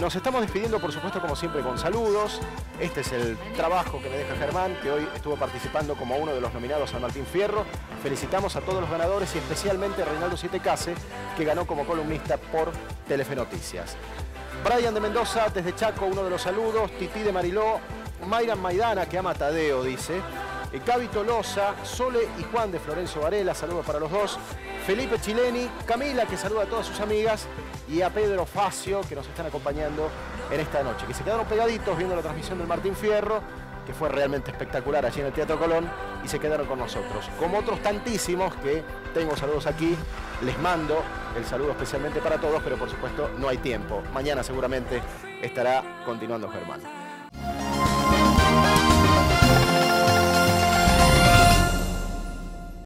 nos estamos despidiendo, por supuesto, como siempre, con saludos. Este es el trabajo que me deja Germán, que hoy estuvo participando como uno de los nominados al Martín Fierro. Felicitamos a todos los ganadores y especialmente a Reinaldo Sietecase, que ganó como columnista por Telefe Noticias. Brian de Mendoza, desde Chaco, uno de los saludos. Titi de Mariló, Mayran Maidana, que ama Tadeo, dice. Gaby Tolosa, Sole y Juan de Florencio Varela, saludos para los dos. Felipe Chileni, Camila, que saluda a todas sus amigas, y a Pedro Facio, que nos están acompañando en esta noche, que se quedaron pegaditos viendo la transmisión del Martín Fierro, que fue realmente espectacular allí en el Teatro Colón, y se quedaron con nosotros. Como otros tantísimos que tengo saludos aquí, les mando el saludo especialmente para todos, pero por supuesto no hay tiempo. Mañana seguramente estará continuando Germán.